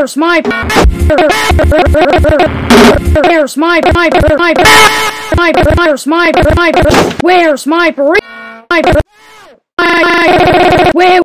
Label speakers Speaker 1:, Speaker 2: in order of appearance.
Speaker 1: Where's my Where's my my my my Where's my my Where's my my Where